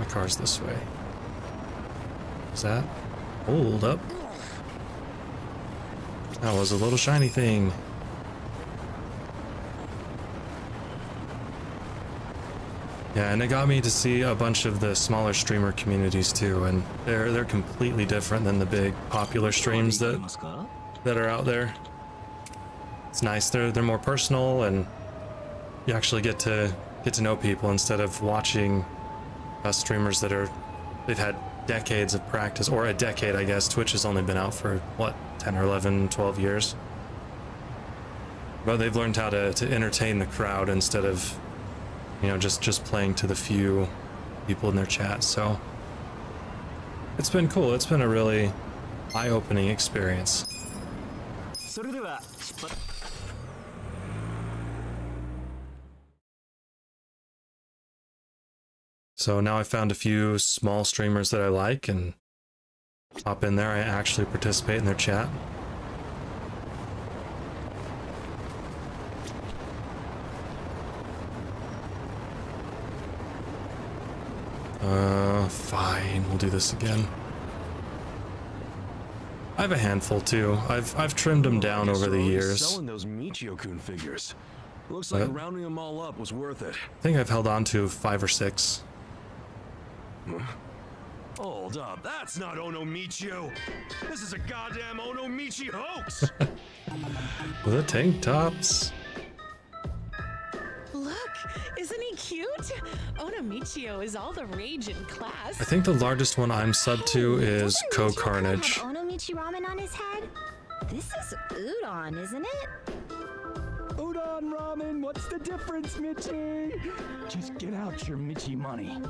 My car's this way. Is that? Hold up. That was a little shiny thing. Yeah, and it got me to see a bunch of the smaller streamer communities too, and they're they're completely different than the big popular streams that that are out there. It's nice. They're they're more personal, and you actually get to get to know people instead of watching uh, streamers that are they've had decades of practice or a decade, I guess. Twitch has only been out for what 10 or 11, 12 years. But they've learned how to, to entertain the crowd instead of, you know, just, just playing to the few people in their chat. So it's been cool. It's been a really eye-opening experience. So now I found a few small streamers that I like and hop in there. I actually participate in their chat. Uh, fine. We'll do this again. I have a handful too. I've I've trimmed them down over the years. Selling those Michio-kun figures. Looks like rounding them all up was worth it. I think I've held on to five or six. Hold up, that's not Ono Michio. This is a goddamn Ono Michi hoax. the tank tops. Look, isn't he cute? Ono Michio is all the rage in class. I think the largest one I'm sub to is Co Carnage. Ono Michi ramen on his head? This is udon, isn't it? Udon ramen, what's the difference, Michi? Just get out your Michi money.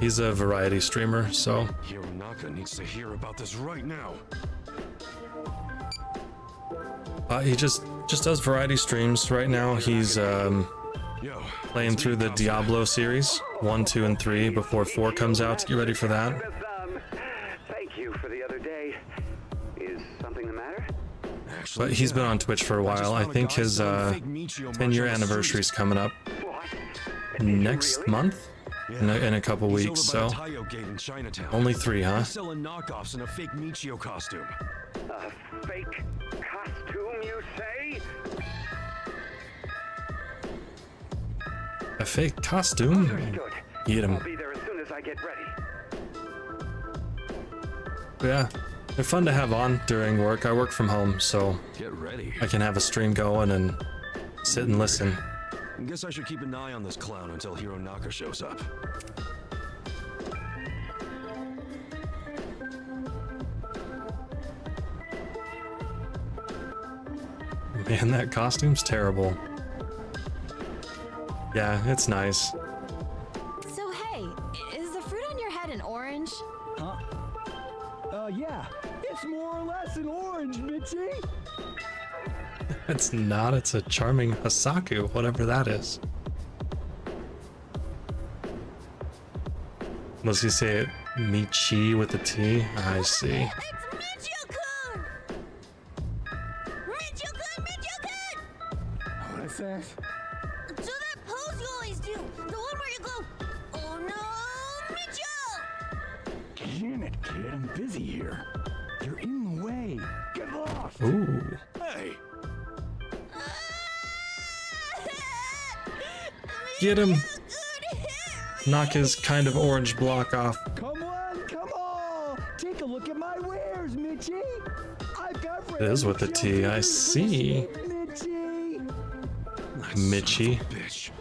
He's a variety streamer, so. Hironaka needs to hear about this right now. Uh, he just just does variety streams right now. He's um, playing through the Diablo series, one, two, and three before four comes out. Get ready for that. Thank you for the other day. Is something the matter? But he's been on Twitch for a while. I think his uh, 10 year anniversary is coming up next month in a, in a couple weeks. So only three, huh? Selling knockoffs in a fake Michio costume. A fake costume, you say? A fake costume? Get him. I'll be there as soon as I get ready. Yeah, they're fun to have on during work. I work from home, so Get ready. I can have a stream going and sit and listen. Guess I should keep an eye on this clown until Hironaka shows up. Man, that costume's terrible. Yeah, it's nice. It's not, it's a charming Hassaku, whatever that is. Must he say it Michi with a T? I see. Get him! Knock his kind of orange block off. Come on, come on. Take a look at my wares, Michi. I've got It is with a T, I see. Michi. Mitchie. Bitch.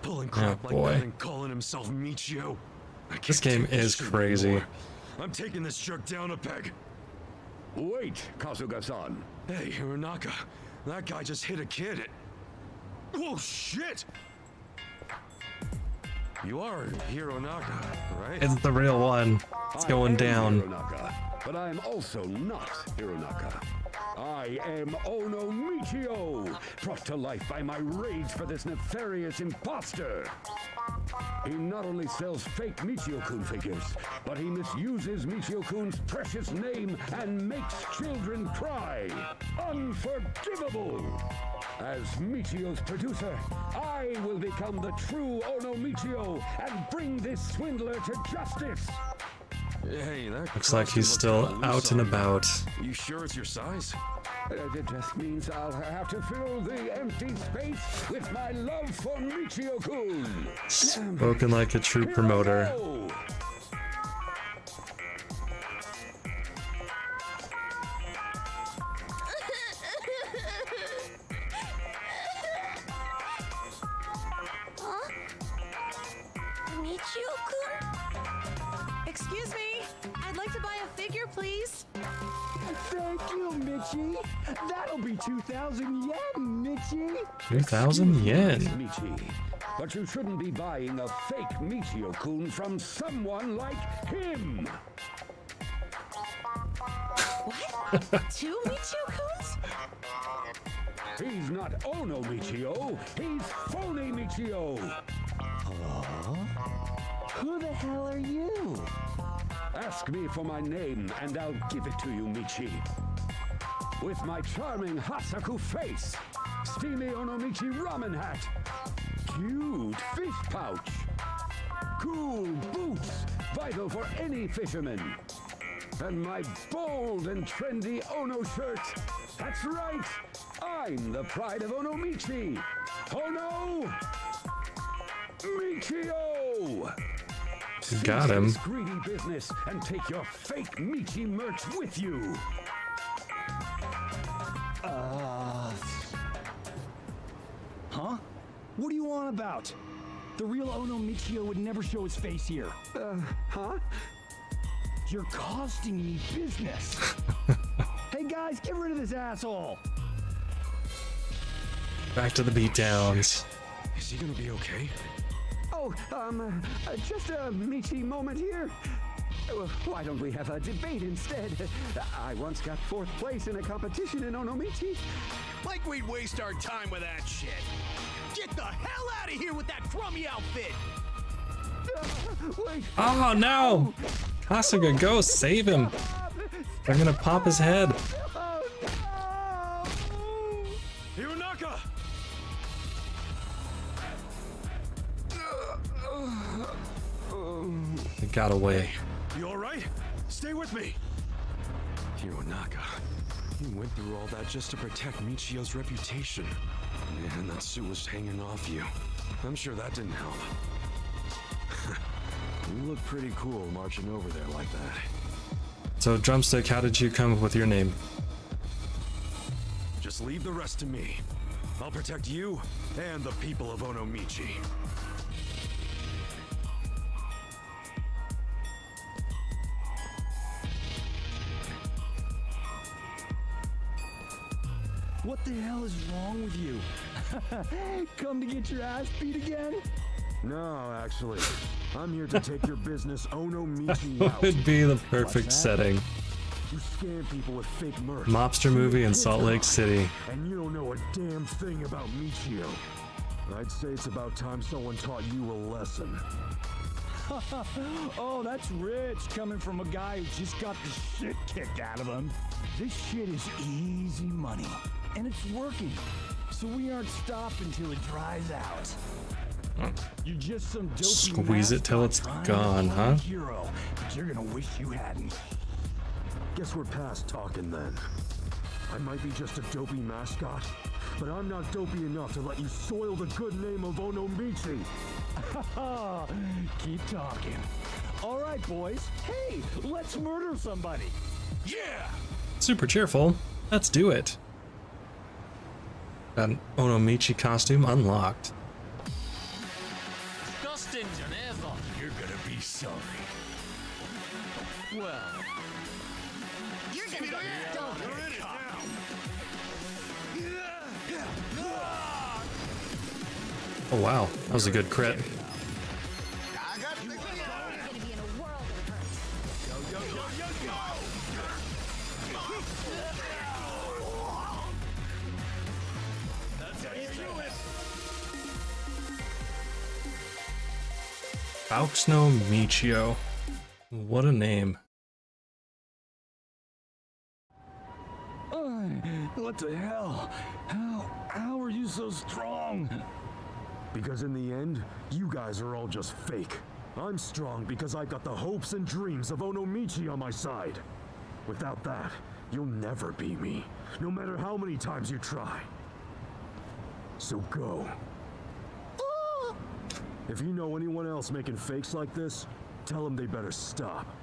Pulling Oh crap like that boy. and calling himself Michio. This game is crazy. anymore. I'm taking this jerk down a peg. Wait, Kasuga-san. Hey, Hironaka. That guy just hit a kid. At... Whoa, shit! You are Hironaka, right? It's the real one. It's I going down. Hironaka, but I am also not Hironaka. I am Ono Michio, brought to life by my rage for this nefarious imposter. He not only sells fake Michio-kun figures, but he misuses Michio-kun's precious name and makes children cry. Unforgivable! As Michio's producer, I will become the true Ono Michio and bring this swindler to justice. Hey, that Looks like he's still looks kinda loose out and about. You sure it's your size? Uh, It just means I'll have to fill the empty space with my love for Michio-kun. Spoken like a true promoter. Thank you, Mitchie. That'll be 2,000 yen, Mitchie. 2,000 yen. Michi. But you shouldn't be buying a fake Michio-kun from someone like him. What? Two Michio-kuns? He's not Ono Michio, he's phony Michio. Who the hell are you? Ask me for my name and I'll give it to you, Michi. With my charming Hassaku face, steamy Onomichi ramen hat, cute fish pouch, cool boots, vital for any fisherman, and my bold and trendy Ono shirt. That's right, I'm the pride of Onomichi. Ono Michio! Got him. Greedy business and take your fake Michi merch with you. Uh. Huh? What do you want about? The real Ono Michio would never show his face here. Uh, huh? You're costing me business. hey guys, get rid of this asshole. Back to the beatdowns. Is he gonna be okay? Oh, um, uh, just a Michi moment here. Uh, Why don't we have a debate instead? I once got fourth place in a competition in Onomichi. Like we'd waste our time with that shit. Get the hell out of here with that crummy outfit! Uh, wait, Oh no! Kasuga, go save him! They're gonna pop his head. Got away. You alright? Stay with me! Hironaka, you went through all that just to protect Michio's reputation. Man, that suit was hanging off you. I'm sure that didn't help. you look pretty cool marching over there like that. So, Drumstick, how did you come up with your name? Just leave the rest to me. I'll protect you and the people of Onomichi. The hell is wrong with you? Come to get your ass beat again? No, actually. I'm here to take your business oh, Ono Onomichi out. Would be the perfect setting. You scam people with fake merch. Mobster movie in Salt Lake City. And you don't know a damn thing about Michio. I'd say it's about time someone taught you a lesson. oh, that's rich coming from a guy who just got the shit kicked out of him. This shit is easy money, and it's working. So we aren't stopping until it dries out. You're just some dopey Squeeze it till it's gone, huh? Hero, but you're gonna wish you hadn't. Guess we're past talking then. I might be just a dopey mascot, but I'm not dopey enough to let you soil the good name of Onomichi. Keep talking. All right, boys. Hey, let's murder somebody. Yeah! Super cheerful. Let's do it. Got an Onomichi costume unlocked. Dustin Geneva! You're gonna be sorry. Well, You're gonna get Oh wow, that was a good crit. Fauxno Michio. What a name. What the hell? How, how are you so strong? Because in the end, you guys are all just fake. I'm strong because I've got the hopes and dreams of Onomichi on my side. Without that, you'll never beat me, no matter how many times you try. So go. If you know anyone else making fakes like this, tell them they better stop.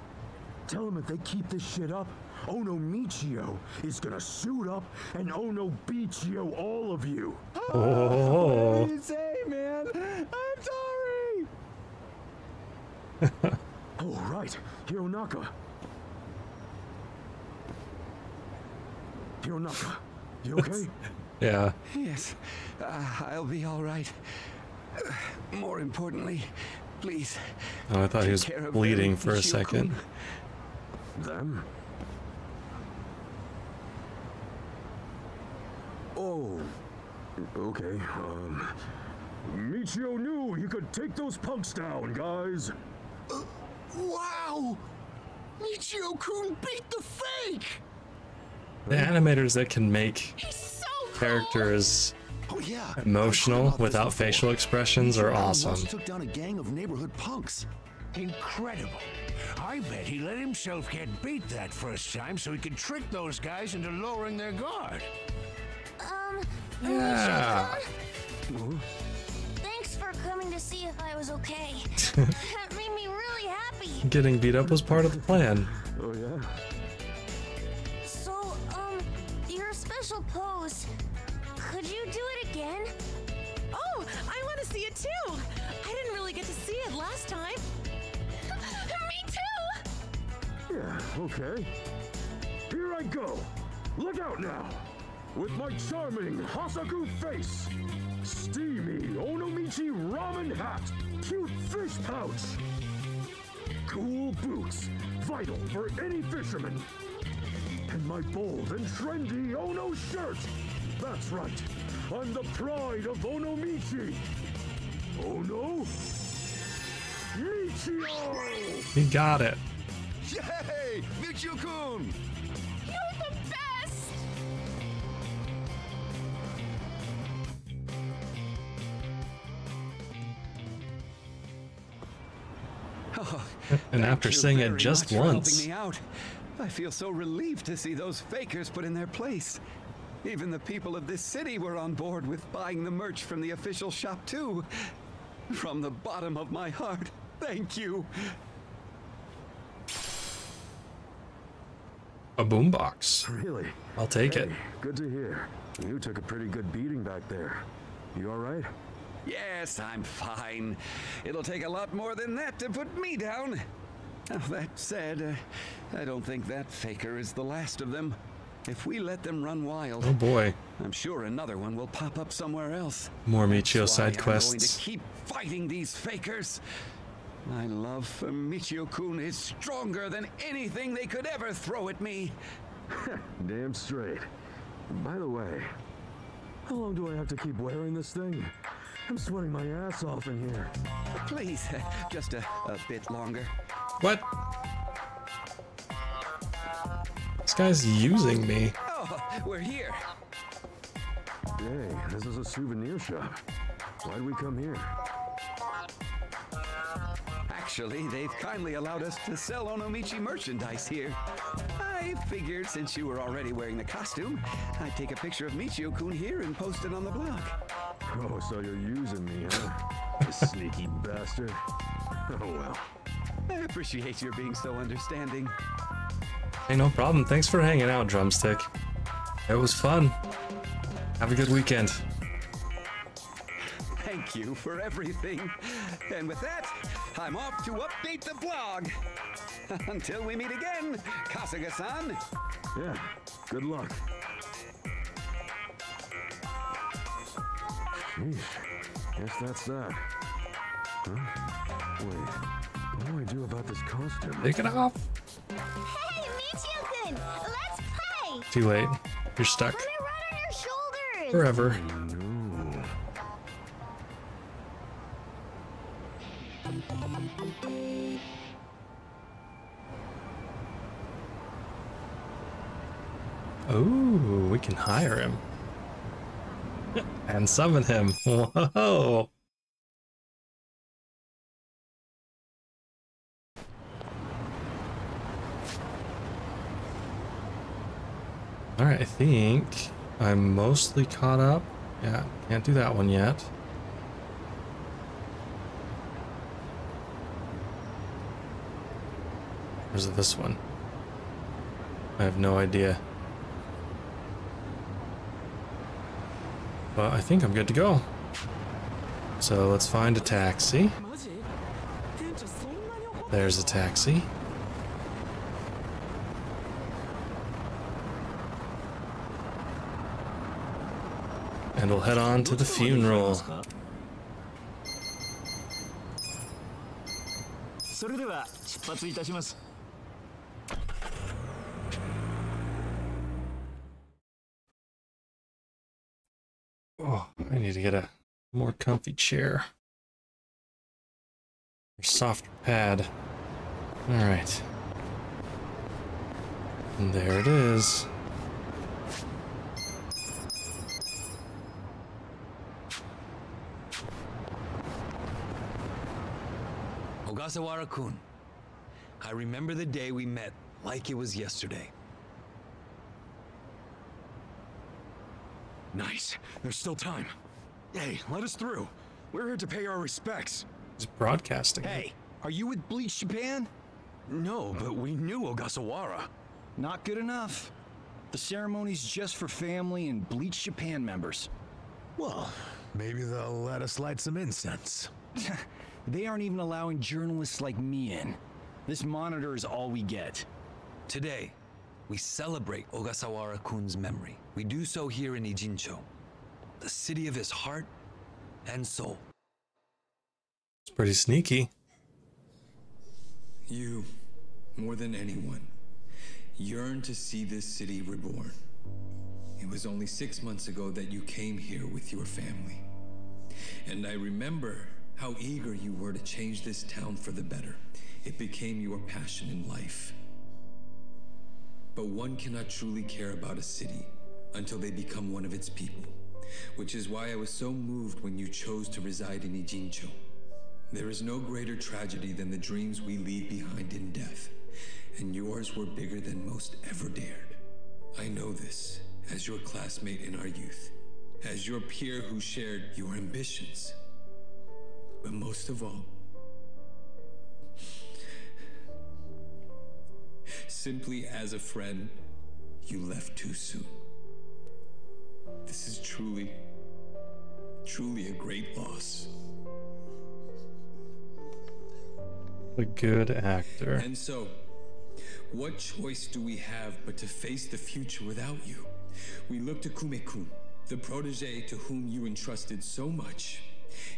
Tell them if they keep this shit up, Ono Michio is gonna suit up and Ono Bichio all of you. Oh. What did you say, man? I'm sorry. oh, right. Hironaka. Hironaka, you okay? Yeah. Yes, uh, I'll be all right. Uh, more importantly, please. Oh, I thought he was care bleeding for a second. Them? Oh, okay. Um, Michio knew he could take those punks down, guys. Wow! Michio-kun beat the fake! The animators that can make so cool. characters Oh yeah. emotional I've heard about this without facial expressions are awesome. took down a gang of neighborhood punks. Incredible. I bet he let himself get beat that first time so he could trick those guys into lowering their guard. Um, Yeah. Thanks for coming to see if I was okay. that made me really happy. Getting beat up was part of the plan. Oh, yeah? So, um, your special pose, could you do it again? Oh, I want to see it too. I didn't really get to see it last time. Me too. Yeah, okay. Here I go. Look out now. With my charming Hassaku face, steamy Onomichi ramen hat, cute fish pouch, cool boots, vital for any fisherman, and my bold and trendy Ono shirt. That's right. I'm the pride of Onomichi. Ono Michio! He got it. Yay! Michio-kun! And after Thank you saying it just much helping once. me out. I feel so relieved to see those fakers put in their place. Even the people of this city were on board with buying the merch from the official shop too. From the bottom of my heart, thank you. A boombox. Really? I'll take it. Good to hear. You took a pretty good beating back there. You all right? Yes, I'm fine. It'll take a lot more than that to put me down. Now, that said, uh, I don't think that faker is the last of them. If we let them run wild, Oh boy. I'm sure another one will pop up somewhere else. More That's Michio why side I'm going to quests. keep fighting these fakers. My love for Michio-kun is stronger than anything they could ever throw at me. Damn straight. By the way, how long do I have to keep wearing this thing? I'm sweating my ass off in here. Please, just a, a bit longer. What? This guy's using me. Oh, we're here. Hey, this is a souvenir shop. Why'd we come here? Actually, they've kindly allowed us to sell Onomichi merchandise here. I figured since you were already wearing the costume, I'd take a picture of Michio-kun here and post it on the blog. Oh, so you're using me, huh? you sneaky bastard. Oh well. I appreciate your being so understanding. Hey, no problem. Thanks for hanging out, Drumstick. It was fun. Have a good weekend. Thank you for everything. And with that, I'm off to update the blog. Until we meet again, Kasuga-san. Yeah, good luck. Sheesh, guess that's that. Huh? Wait, what do I do about this costume? Take it off. Hey, Michio-kun, let's play. Too late. You're stuck. Let me ride on your shoulders. Forever. No. Oh, we can hire him. and summon him. Whoa. Alright, I think I'm mostly caught up. Yeah, can't do that one yet. Where's this one? I have no idea. But I think I'm good to go. So let's find a taxi. There's a taxi. And we'll head on to the funeral. それでは出発いたします Oh, I need to get a more comfy chair. Or softer pad. Alright. And there it is. Ogasawara-kun, I remember the day we met like it was yesterday. Nice. There's still time. Hey, let us through. We're here to pay our respects. He's broadcasting. Hey, are you with Bleach Japan? No, but we knew Ogasawara. Not good enough. The ceremony's just for family and Bleach Japan members. Well, maybe they'll let us light some incense. they aren't even allowing journalists like me in. This monitor is all we get. Today, we celebrate Ogasawara-kun's memory. We do so here in Ijincho, the city of his heart and soul. It's pretty sneaky. You, more than anyone, yearn to see this city reborn. It was only six months ago that you came here with your family. And I remember how eager you were to change this town for the better. It became your passion in life. But one cannot truly care about a city until they become one of its people, which is why I was so moved when you chose to reside in Ijincho. There is no greater tragedy than the dreams we leave behind in death, and yours were bigger than most ever dared. I know this as your classmate in our youth, as your peer who shared your ambitions. But most of all, simply as a friend, you left too soon. This is truly, truly a great loss. A good actor. And so, what choice do we have but to face the future without you? We look to Kume-kun, the protege to whom you entrusted so much.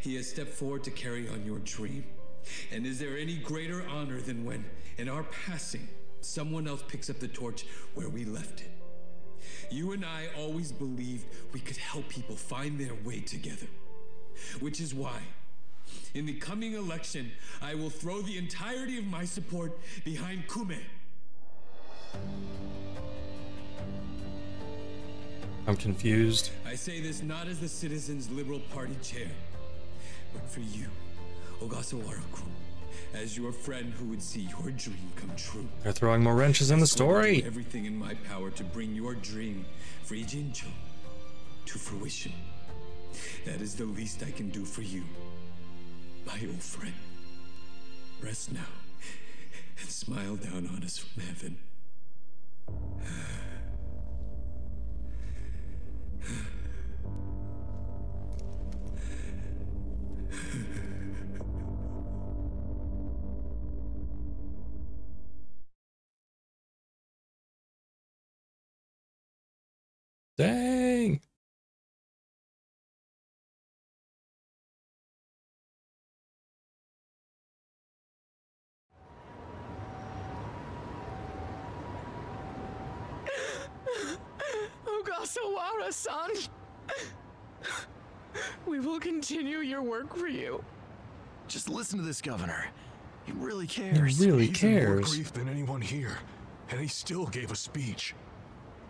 He has stepped forward to carry on your dream. And is there any greater honor than when, in our passing, someone else picks up the torch where we left it? You and I always believed we could help people find their way together. Which is why, in the coming election, I will throw the entirety of my support behind Kume. I'm confused. I say this not as the Citizens Liberal Party chair, but for you, Ogasawara-kun, as your friend who would see your dream come true. They're throwing more wrenches in the story. Everything in my power to bring your dream for Ijincho to fruition. That is the least I can do for you, my old friend. Rest now and smile down on us from heaven. Dang. Oh, Ogasawara-san! We will continue your work for you. Just listen to this governor. He really cares. He really He's in more cares. grief than anyone here, and he still gave a speech.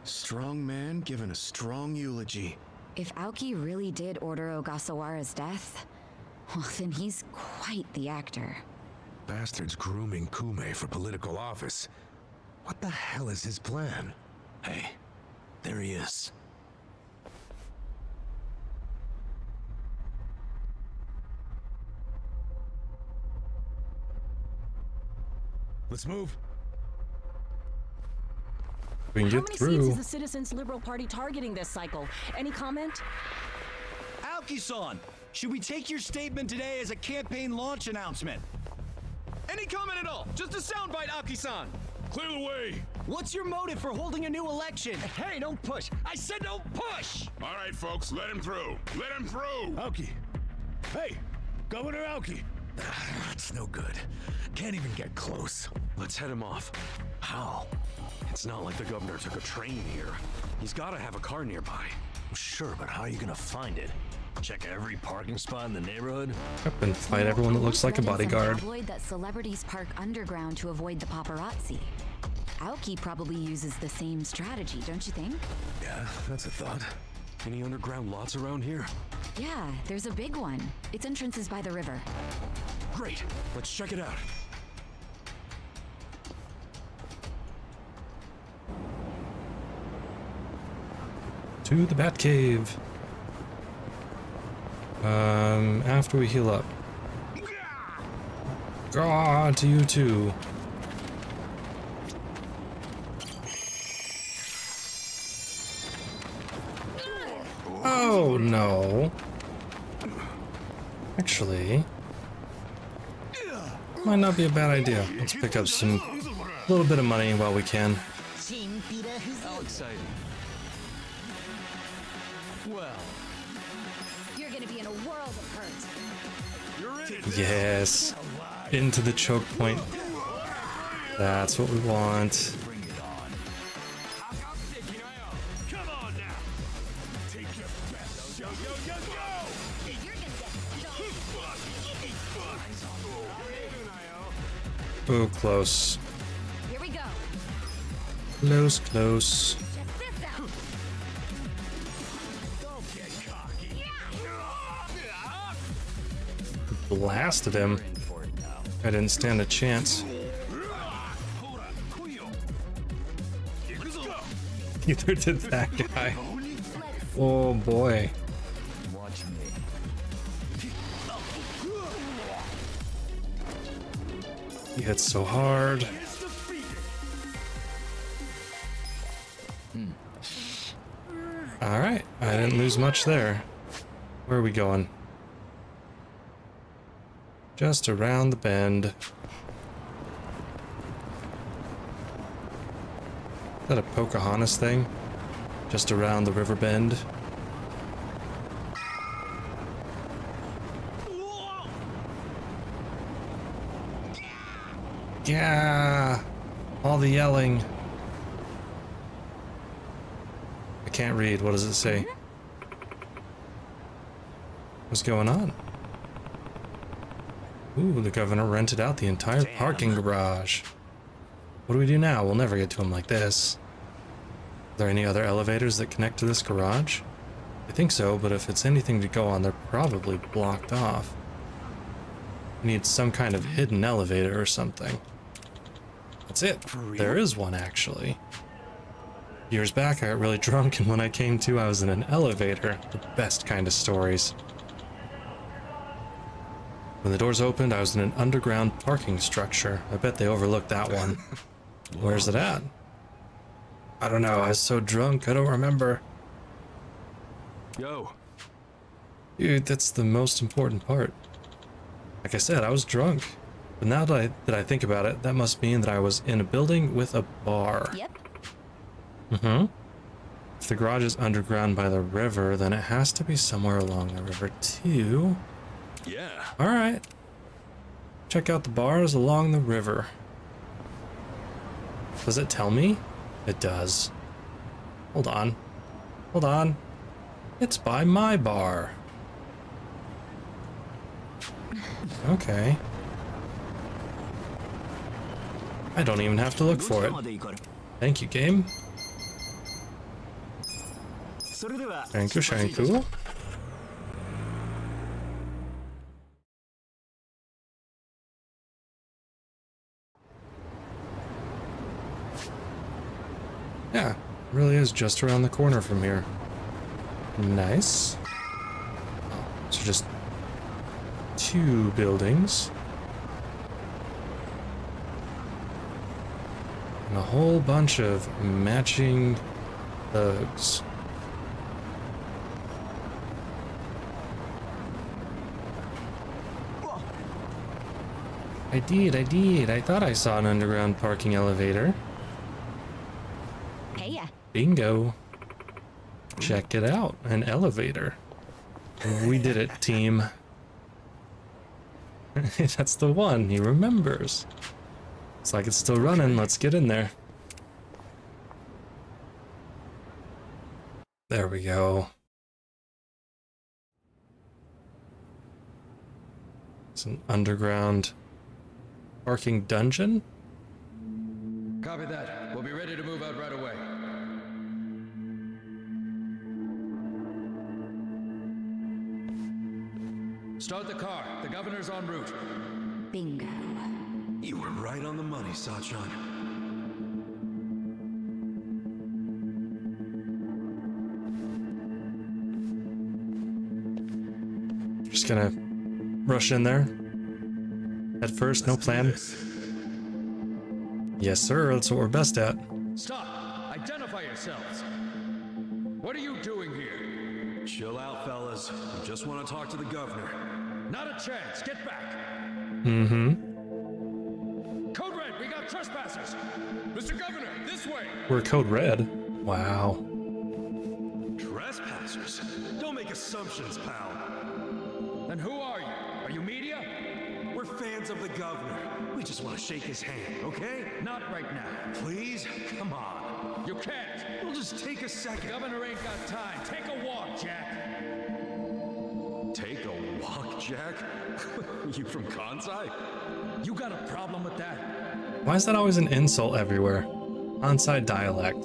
Strong man giving a strong eulogy. If Aoki really did order Ogasawara's death, well, then he's quite the actor. Bastard's grooming Kume for political office. What the hell is his plan? Hey, there he is. Let's move. We can How get many through. seats is the Citizens Liberal Party targeting this cycle? Any comment? Aoki-san, should we take your statement today as a campaign launch announcement? Any comment at all? Just a soundbite, Aoki-san. Clear the way. What's your motive for holding a new election? Hey, don't push. I said don't push. All right, folks, let him through. Let him through. Aoki! Hey, Governor Aoki. That's no good. Can't even get close. Let's head him off. How? It's not like the governor took a train here. He's got to have a car nearby. Sure, but how are you gonna find it? Check every parking spot in the neighborhood? Up and fight everyone that looks like a bodyguard. tabloid that celebrities park underground to avoid the paparazzi. Aoki probably uses the same strategy, don't you think? Yeah, that's a thought. Any underground lots around here? Yeah, there's a big one. Its entrance is by the river. Great. Let's check it out. To the Batcave. Um, after we heal up. God, to you too. Oh no. Actually, might not be a bad idea. Let's pick up some a little bit of money while we can. How exciting. Well, You're gonna be in a world of hurt. you're in. Yes. Into the choke point. That's what we want. Gonna Oh, close. Here we go. Close, close. Blasted him. I didn't stand a chance. Neither did that guy. Oh boy. He hits so hard. Hmm. Alright, I didn't lose much there. Where are we going? Just around the bend. Is that a Pocahontas thing? Just around the river bend? Yeah, all the yelling. I can't read. What does it say? What's going on? Ooh, the governor rented out the entire parking garage. What do we do now? We'll never get to him like this. Are there any other elevators that connect to this garage? I think so, but if it's anything to go on, they're probably blocked off. We need some kind of hidden elevator or something. That's it. There is one, actually. Years back, I got really drunk, and when I came to, I was in an elevator. The best kind of stories. When the doors opened, I was in an underground parking structure. I bet they overlooked that one. Where's it at? I don't know. I was so drunk, I don't remember. Yo. Dude, that's the most important part. Like I said, I was drunk. But now that I, that I think about it, that must mean that I was in a building with a bar. Yep. Mm-hmm. If the garage is underground by the river, then it has to be somewhere along the river too. Yeah. Alright. Check out the bars along the river. Does it tell me? It does. Hold on. Hold on. It's by my bar. Okay. I don't even have to look for it. Thank you, game. Thank you, Shanku. Yeah, really is just around the corner from here. Nice. So just two buildings. A whole bunch of matching uh, thugs. I did, I did. I thought I saw an underground parking elevator. Hey, yeah. Bingo. Check it out. An elevator. We did it, team. That's the one. He remembers. It's like it's still running. Let's get in there. There we go. It's an underground parking dungeon. Copy that. We'll be ready to move out right away. Start the car. The governor's en route. Bingo. You were right on the money, Sachan. Just gonna rush in there. At first, no plan. Yes, sir. That's what we're best at. Stop! Identify yourselves! What are you doing here? Chill out, fellas. I just want to talk to the governor. Not a chance! Get back! Mm-hmm. Governor, this way! We're code red. Wow. Trespassers? Don't make assumptions, pal. Then who are you? Are you media? We're fans of the governor. We just want to shake his hand, okay? Not right now. Please? Come on. You can't! We'll just take a second. Governor ain't got time. Take a walk, Jack! Take a walk, Jack? you from Kansai? You got a problem with that? Why is that always an insult everywhere? Onside dialect.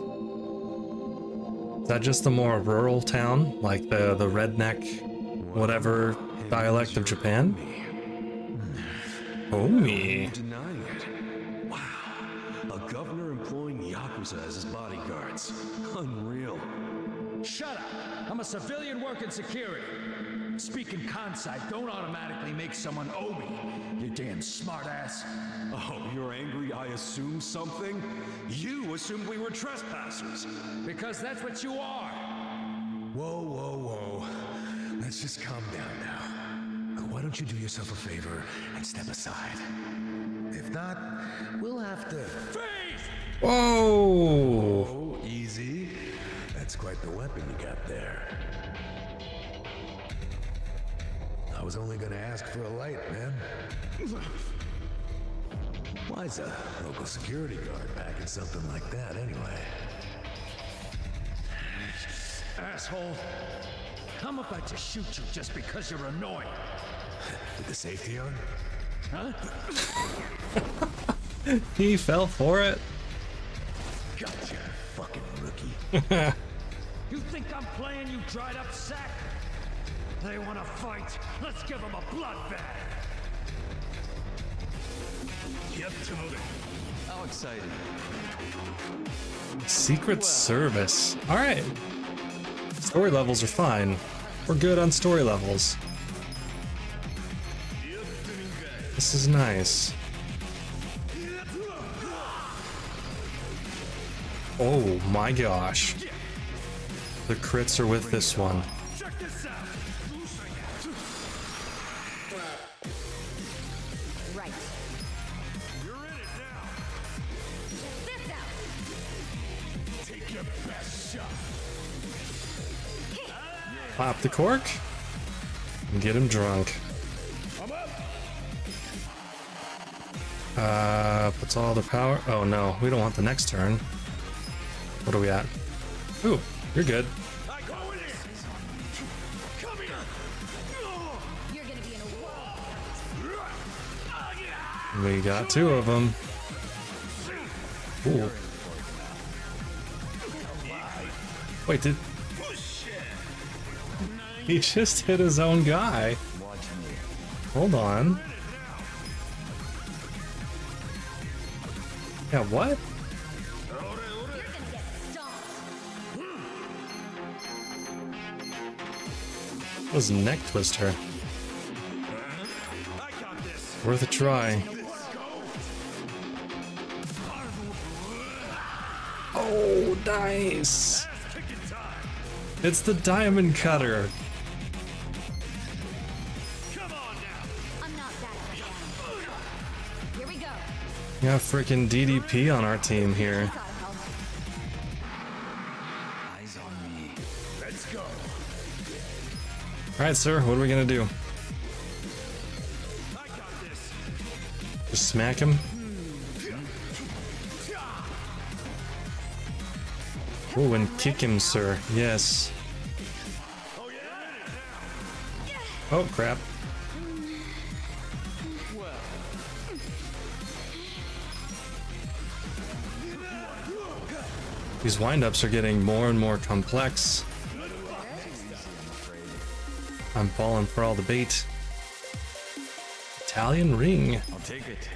Is that just the more rural town? Like the, the redneck, whatever dialect of Japan? Oh me. Denying it. Wow. A governor employing Yakuza as his bodyguards. Unreal. Shut up! I'm a civilian working security. Speaking Kansai don't automatically make someone Obi. You damn smartass. Oh, you're angry I assumed something? You assumed we were trespassers. Because that's what you are. Whoa, whoa, whoa. Let's just calm down now. Why don't you do yourself a favor and step aside? If not, we'll have to. Whoa! Oh, easy. That's quite the weapon you got there. I was only gonna ask for a light, man. Why's a local security guard packing something like that anyway? Asshole. I'm about to shoot you just because you're annoying. With the safety on? Huh? he fell for it. Gotcha, fucking rookie. You think I'm playing, you dried up sack? They want to fight. Let's give them a bloodbath. Yep, Toad. How exciting. Secret Service. Alright. Story levels are fine. We're good on story levels. This is nice. Oh my gosh. The crits are with this one. Pop the cork. And get him drunk. Uh, puts all the power. Oh no, we don't want the next turn. What are we at? Ooh, you're good. We got two of them. Ooh. Wait, did He just hit his own guy. Hold on. Yeah, what? was neck twister. Worth a try. Oh, nice. It's the diamond cutter. We got freaking DDP on our team here. Eyes on me. Let's go. Alright, sir, what are we gonna do? Just smack him? Oh, and kick him, sir. Yes. Oh, crap. These windups are getting more and more complex. I'm falling for all the bait. Italian ring. I'll take it.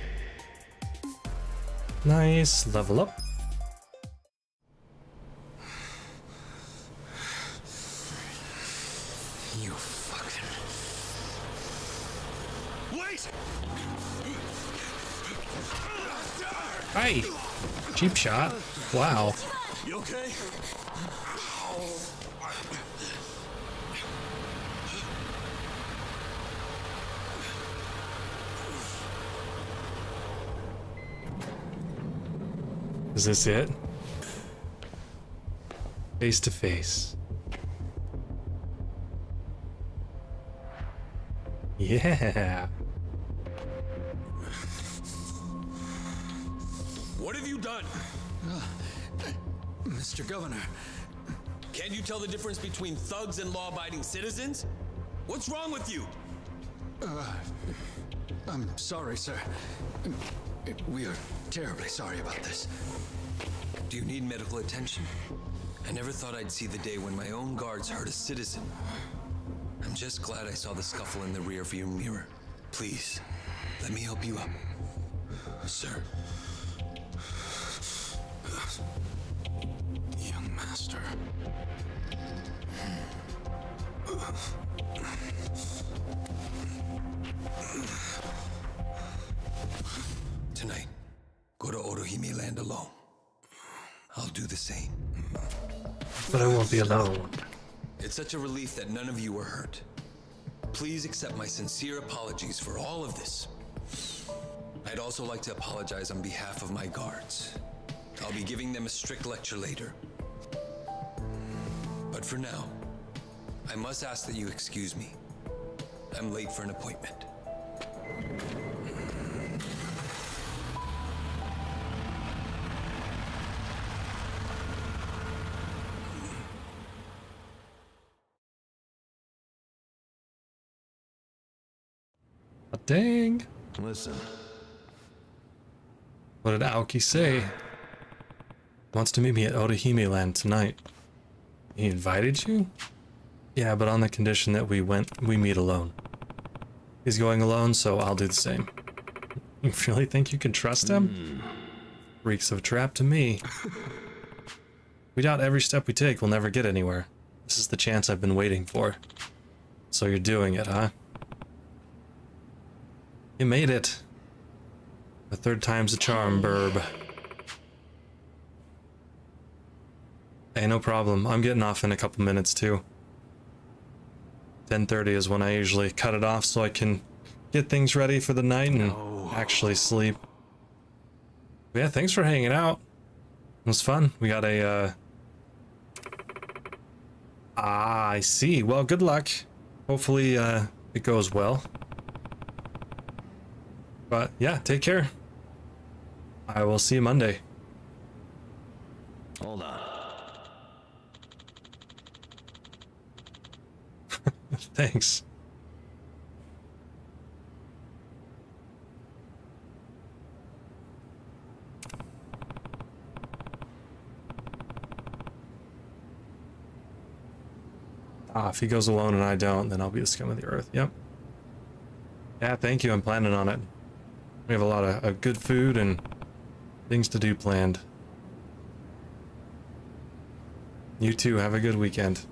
Nice. Level up. You fucking. Wait! Hey! Cheap shot. Wow. You okay? Is this it? Face to face. Yeah. What have you done? Mr. Governor, Can't you tell the difference between thugs and law-abiding citizens? What's wrong with you? uh, I'm sorry, sir. We are terribly sorry about this. Do you need medical attention? I never thought I'd see the day when my own guards hurt a citizen. I'm just glad I saw the scuffle in the rearview mirror. Please, let me help you up. Sir. Tonight, go to Otohime Land alone. I'll do the same. But I won't be alone. It's such a relief that none of you were hurt. Please accept my sincere apologies for all of this. I'd also like to apologize on behalf of my guards. I'll be giving them a strict lecture later. But for now, I must ask that you excuse me. I'm late for an appointment. Dang. Listen. What did Aoki say? Wants to meet me at Otohime Land tonight. He invited you? Yeah, but on the condition that we went we meet alone. He's going alone, so I'll do the same. You really think you can trust him? Hmm. Reeks of a trap to me. we doubt every step we take We'll never get anywhere. This is the chance I've been waiting for. So you're doing it, huh? You made it. The third time's a charm, Burb. Hey, no problem. I'm getting off in a couple minutes, too. 10.30 is when I usually cut it off so I can get things ready for the night and actually sleep. But yeah, thanks for hanging out. It was fun. We got a, uh... Ah, I see. Well, good luck. Hopefully, uh, it goes well. But yeah, take care. I will see you Monday. Hold on. Thanks. Ah, if he goes alone and I don't, then I'll be the scum of the earth. Yep. Yeah, thank you. I'm planning on it. We have a lot of, of good food and things to do planned. You too. Have a good weekend.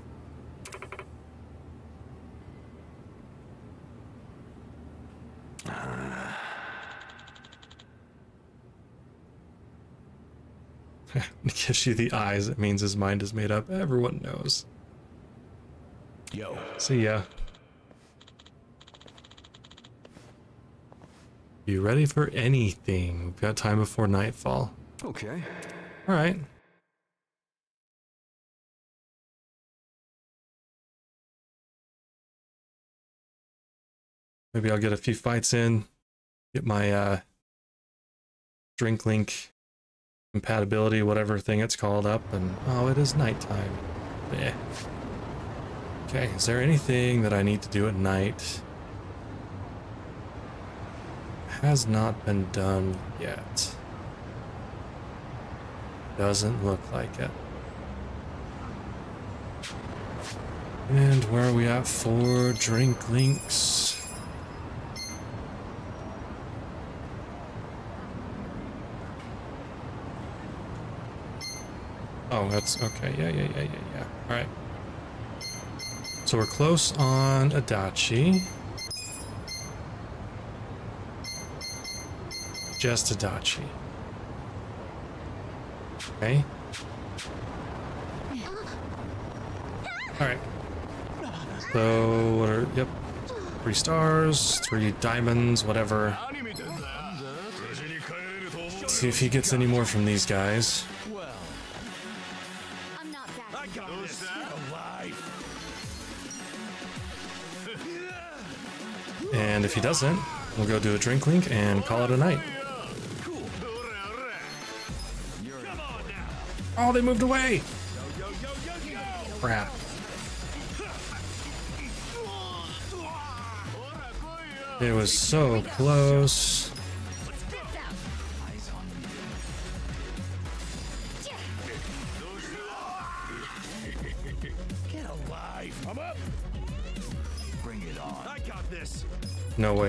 You the eyes. It means his mind is made up. Everyone knows. Yo. See ya. You ready for anything? We've got time before nightfall. Okay. All right. Maybe I'll get a few fights in, get my uh, drink link compatibility, whatever thing it's called up, and oh, it is nighttime. Yeah. Okay, is there anything that I need to do at night? Has not been done yet. Doesn't look like it. And where are we at for drink links? Oh, that's okay. Yeah, yeah, yeah, yeah, yeah. All right. So we're close on Adachi. Just Adachi. Okay. All right. So what are? Yep. Three stars, three diamonds, whatever. Let's see if he gets any more from these guys. And if he doesn't, we'll go do a drink link and call it a night. Oh, they moved away! Crap. It was so close.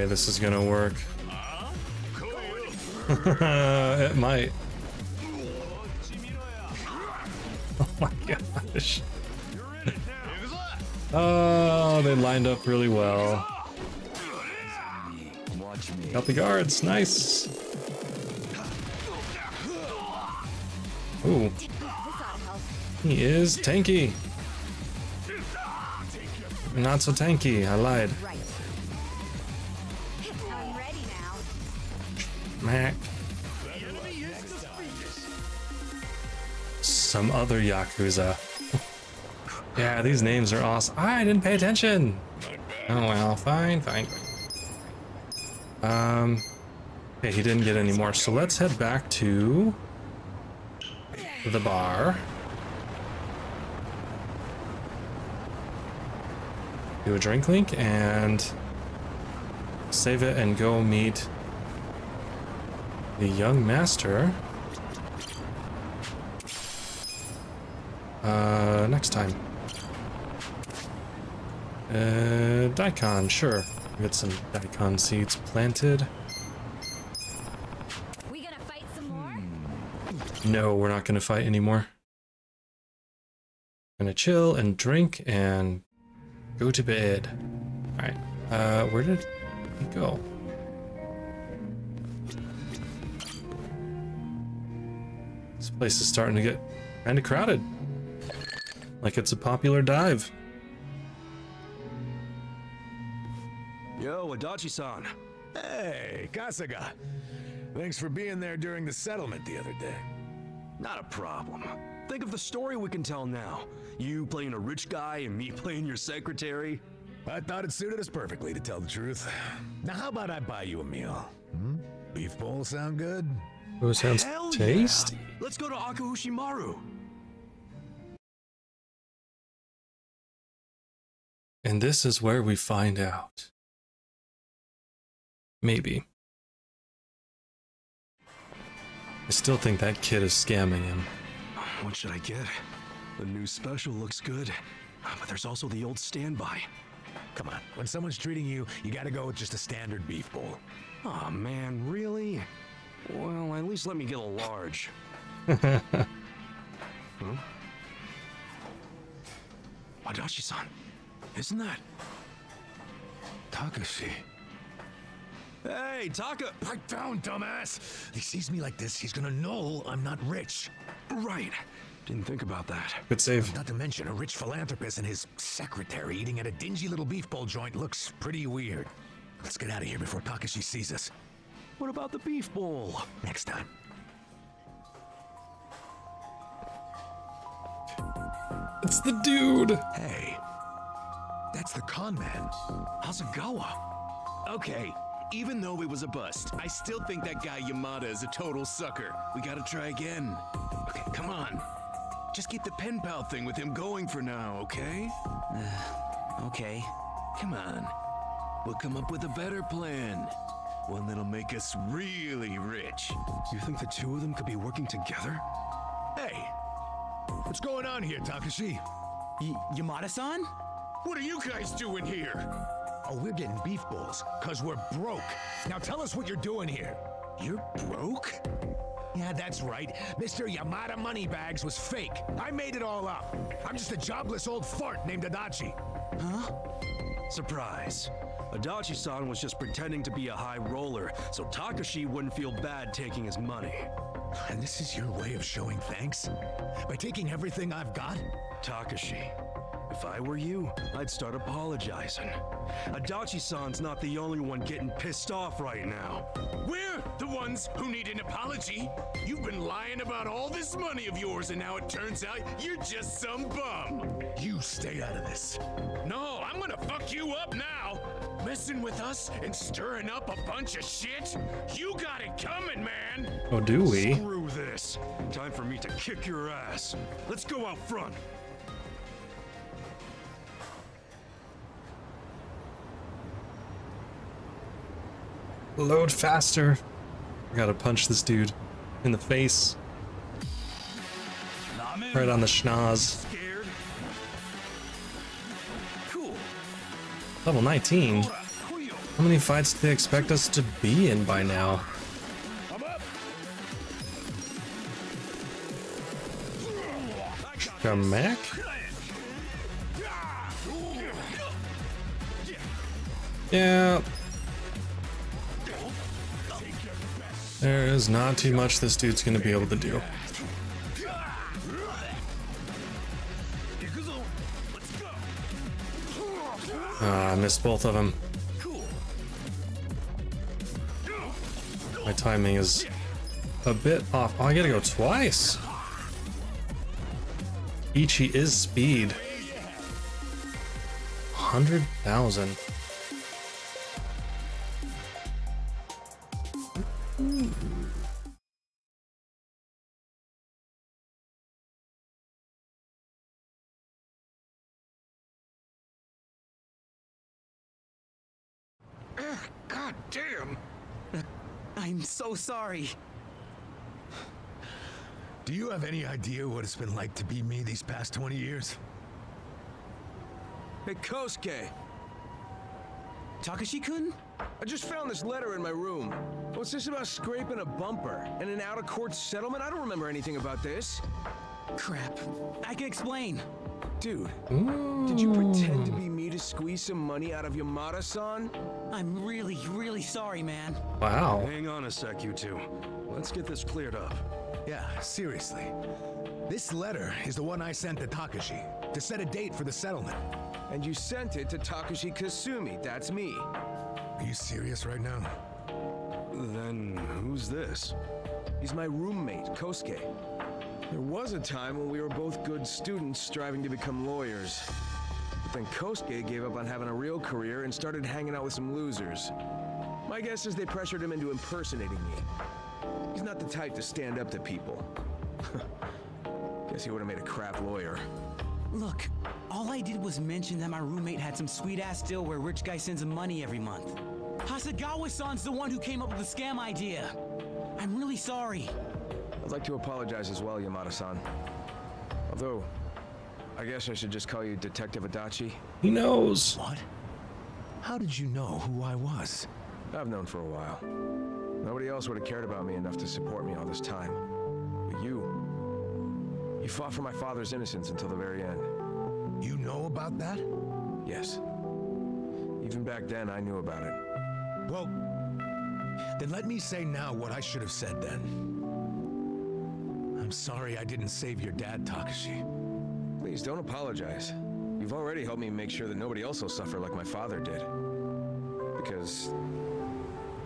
This is gonna work. it might. Oh my gosh. Oh, they lined up really well. Got the guards, nice. Ooh. He is tanky. Not so tanky, I lied. Mac. Some other Yakuza. yeah, these names are awesome. I didn't pay attention. Oh well, fine, fine. Um, okay, he didn't get any more, so let's head back to the bar. Do a drink link and save it and go meet the young master. Uh, next time. Uh, daikon, sure. Get some daikon seeds planted. We gonna fight some more? No, we're not gonna fight anymore. Gonna chill and drink and go to bed. Alright, uh, where did he go? Place is starting to get kinda crowded. Like it's a popular dive. Yo, Adachi-san. Hey, Kasuga. Thanks for being there during the settlement the other day. Not a problem. Think of the story we can tell now. You playing a rich guy and me playing your secretary. I thought it suited us perfectly, to tell the truth. Now, how about I buy you a meal? Hmm? Beef bowl sound good? Oh, sounds Hell tasty. Yeah. Let's go to Akahushimaru. And this is where we find out. Maybe. I still think that kid is scamming him. What should I get? The new special looks good. But there's also the old standby. Come on, when someone's treating you, you gotta go with just a standard beef bowl. Oh man, really? Well, at least let me get a large. Huh? Adachi-san, isn't that... Takashi. Hey, Taka! Pipe down, dumbass! He sees me like this, he's gonna know I'm not rich. Right. Didn't think about that. Good save. Not to mention a rich philanthropist and his secretary eating at a dingy little beef bowl joint looks pretty weird. Let's get out of here before Takashi sees us. What about the beef bowl? Next time. It's the dude. Hey, that's the con man. Hasegawa. Okay, even though it was a bust, I still think that guy Yamada is a total sucker. We gotta try again. Okay, come on. Just keep the pen pal thing with him going for now, okay? okay. Come on. We'll come up with a better plan. One that'll make us really rich. You think the two of them could be working together? What's going on here, Takashi? Y Yamada-san? What are you guys doing here? Oh, we're getting beef bowls, cause we're broke. Now tell us what you're doing here. You're broke? Yeah, that's right. Mr. Yamada Moneybags was fake. I made it all up. I'm just a jobless old fart named Adachi. Huh? Surprise. Adachi-san was just pretending to be a high roller, so Takashi wouldn't feel bad taking his money. And this is your way of showing thanks? By taking everything I've got? Takashi, if I were you, I'd start apologizing. Adachi-san's not the only one getting pissed off right now. We're the ones who need an apology. You've been lying about all this money of yours, and now it turns out you're just some bum. You stay out of this. No, I'm gonna fuck you up now. Messing with us and stirring up a bunch of shit? You got it coming, man. Oh, do we? Screw this. Time for me to kick your ass. Let's go out front. Load faster. I gotta punch this dude in the face. Right on the schnoz. Level 19. How many fights do they expect us to be in by now? Kamek? Yeah. There is not too much this dude's gonna be able to do. Missed both of them. My timing is a bit off. Oh, I gotta go twice. Ichi is speed. 100,000. Sorry. Do you have any idea what it's been like to be me these past 20 years? Hey, Kosuke. Takashi-kun? I just found this letter in my room. What's this about scraping a bumper and an out-of-court settlement? I don't remember anything about this. Crap. I can explain. Dude, did you pretend to mmm. be me to squeeze some money out of Yamada-san? I'm really, really sorry, man. Wow. Hang on a sec, you two. Let's get this cleared up. Yeah, seriously. This letter is the one I sent to Takashi to set a date for the settlement. And you sent it to Takashi Kasumi, that's me. Are you serious right now? Then who's this? He's my roommate, Kosuke. There was a time when we were both good students striving to become lawyers. But then Kosuke gave up on having a real career and started hanging out with some losers. My guess is they pressured him into impersonating me. He's not the type to stand up to people. guess he would have made a crap lawyer. Look, all I did was mention that my roommate had some sweet-ass deal where rich guy sends him money every month. Hasegawa-san's the one who came up with the scam idea. I'm really sorry. I'd like to apologize as well, Yamada-san. Although, I guess I should just call you Detective Adachi. He knows. What? How did you know who I was? I've known for a while. Nobody else would have cared about me enough to support me all this time. But you... You fought for my father's innocence until the very end. You know about that? Yes. Even back then, I knew about it. Well, then let me say now what I should have said then. I'm sorry I didn't save your dad, Takashi. Please don't apologize. You've already helped me make sure that nobody else will suffer like my father did. Because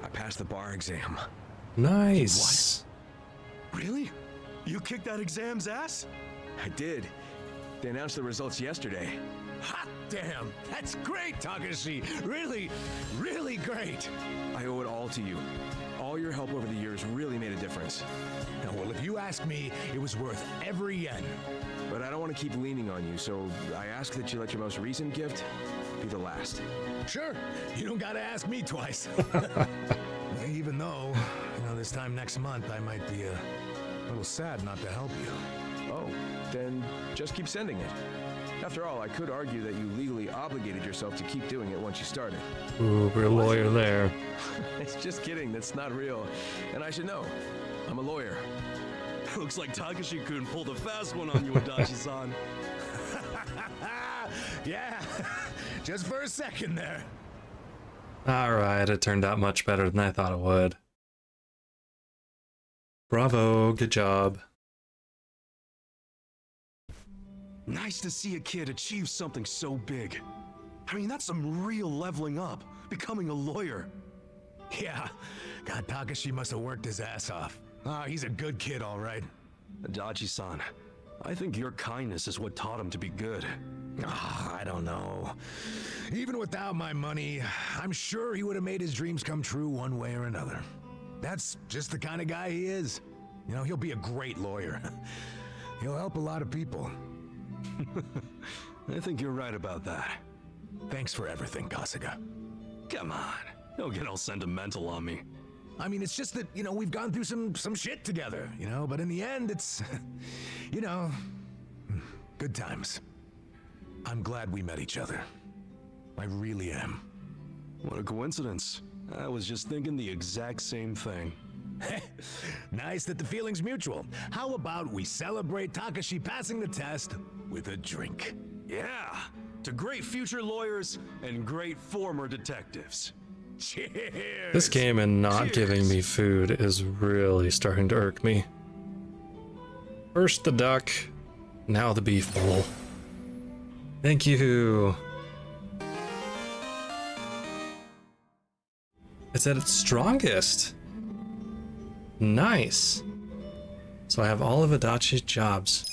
I passed the bar exam. Nice. What? Really? You kicked that exam's ass? I did. They announced the results yesterday. Hot damn! That's great, Takashi! Really, really great! I owe it all to you. All your help over the years really made a difference. Now, well, if you ask me, it was worth every yen. But I don't want to keep leaning on you, so I ask that you let your most recent gift be the last. Sure, you don't gotta ask me twice. Even though, you know, this time next month I might be a little sad not to help you. Oh, then just keep sending it. After all, I could argue that you legally obligated yourself to keep doing it once you started. Ooh, we're a lawyer there. it's just kidding, that's not real. And I should know. I'm a lawyer. Looks like Takashi-kun pulled a fast one on you, Adachi-san. yeah, just for a second there. Alright, it turned out much better than I thought it would. Bravo, good job. Nice to see a kid achieve something so big. I mean, that's some real leveling up, becoming a lawyer. Yeah, God, Takashi must have worked his ass off. Ah, he's a good kid, all right. Adachi-san, I think your kindness is what taught him to be good. Ah, I don't know. Even without my money, I'm sure he would have made his dreams come true one way or another. That's just the kind of guy he is. You know, he'll be a great lawyer. he'll help a lot of people. I think you're right about that. Thanks for everything, Kasuga. Come on, don't get all sentimental on me. I mean, it's just that, you know, we've gone through some some shit together, you know, but in the end it's you know, good times. I'm glad we met each other. I really am. What a coincidence. I was just thinking the exact same thing. nice that the feeling's mutual. How about we celebrate Takashi passing the test with a drink? Yeah, to great future lawyers and great former detectives. Cheers! This game and not Cheers. giving me food is really starting to irk me. First the duck, now the beef bowl. Thank you. It's at its strongest. Nice. So I have all of Adachi's jobs.